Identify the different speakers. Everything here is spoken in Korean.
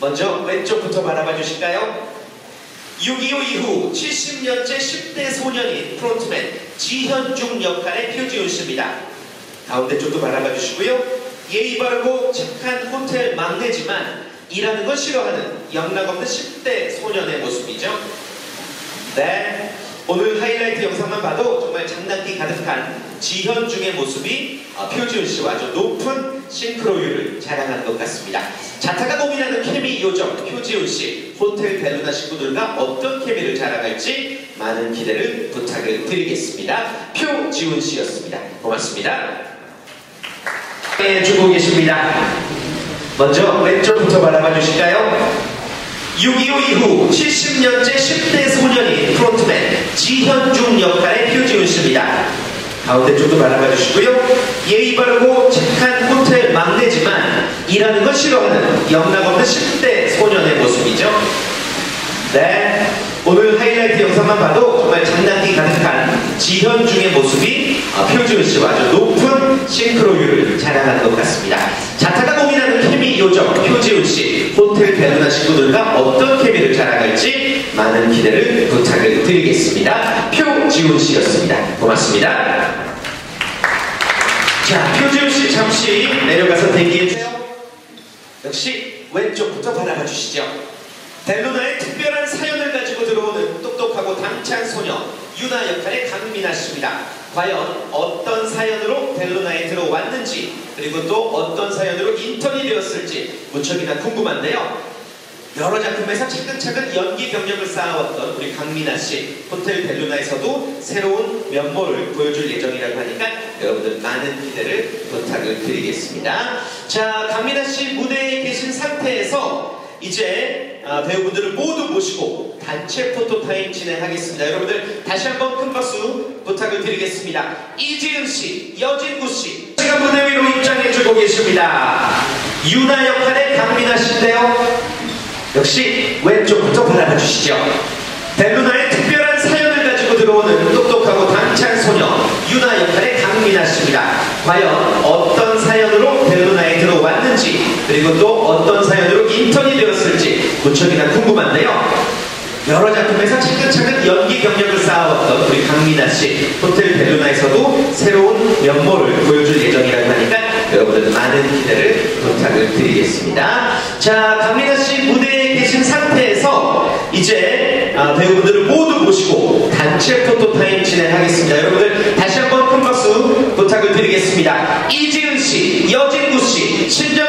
Speaker 1: 먼저 왼쪽부터 바라봐 주실까요? 6.25 이후 70년째 10대 소년인 프론트맨 지현중 역할의 표지훈 씨입니다. 가운데 쪽도 바라봐 주시고요. 예의 바르고 착한 호텔 막내지만 일하는 걸 싫어하는 영락 없는 10대 소년의 모습이죠. 네. 오늘 하이라이트 영상만 봐도 정말 장난기 가득한 지현 중의 모습이 어, 표지훈 씨와 아주 높은 싱크로율을 자랑하는 것 같습니다. 자타가 고민하는 케미 요정 표지훈 씨, 호텔 벨루나 식구들과 어떤 케미를 자랑할지 많은 기대를 부탁을 드리겠습니다. 표지훈 씨였습니다. 고맙습니다. 네, 주고 계십니다. 먼저 왼쪽부터 바라봐 주실까요? 6.25 이후 70년째 10대 소년인 프론트맨 지현중 역할의 표지훈 씨입니다. 가운데 쪽도 바라봐 주시고요. 예의 바르고 착한 호텔 막내지만 일하는 걸 싫어하는 영락 없는 10대 소년의 모습이죠. 네. 오늘 하이라이트 영상만 봐도 정말 장난기 가득한 지현중의 모습이 어, 표지훈 씨와 아주 높은 싱크로율을 자랑하는 것 같습니다. 벨루나 친구들과 어떤 케미를 자랑할지 많은 기대를 부탁을 드리겠습니다. 표지훈 씨였습니다. 고맙습니다. 자, 표지훈 씨 잠시 내려가서 대기해주세요. 역시 왼쪽부터 바라봐 주시죠. 델루나의 특별한 사연을 가지고 들어오는 똑똑하고 당찬 소녀 유나 역할의 강민아 씨입니다. 과연 어떤 사연으로 델루나에 들어왔는지 그리고 또 어떤 사연으로 인턴이 되었을지 무척이나 궁금한데요. 여러 작품에서 차근차근 연기 경력을 쌓아왔던 우리 강민아 씨 호텔 벨루나에서도 새로운 면모를 보여줄 예정이라고 하니까 여러분들 많은 기대를 부탁을 드리겠습니다. 자, 강민아 씨 무대에 계신 상태에서 이제 아, 배우분들을 모두 모시고 단체 포토타임 진행하겠습니다. 여러분들 다시 한번 큰 박수 부탁을 드리겠습니다. 이지은 씨, 여진구 씨, 제가 무대 위로 입장해주고 계십니다. 유나 역할의 강민아 씨인데요. 역시 왼쪽부터 바라봐 주시죠. 벨루나의 특별한 사연을 가지고 들어오는 똑똑하고 당찬 소녀 유나 역할의 강민아 씨입니다. 과연 어떤 사연으로 델루나에 들어왔는지 그리고 또 어떤 사연으로 인턴이 되었을지 무척이나 궁금한데요. 여러 작품에서 차근차근 연기 경력을 쌓아왔던 우리 강민아 씨 호텔 델루나에서도 새로운 면모를 보여줄 예정이라고 하니까 여러분들 많은 기대를 부탁을 드리겠습니다. 자, 강민아 씨 무대에 계신 상태에서 이제 아, 배우분들을 모두 모시고 단체 포토타임 진행하겠습니다. 여러분들 다시 한번 큰 박수 부탁을 드리겠습니다. 이지은 씨, 여진구 씨, 신정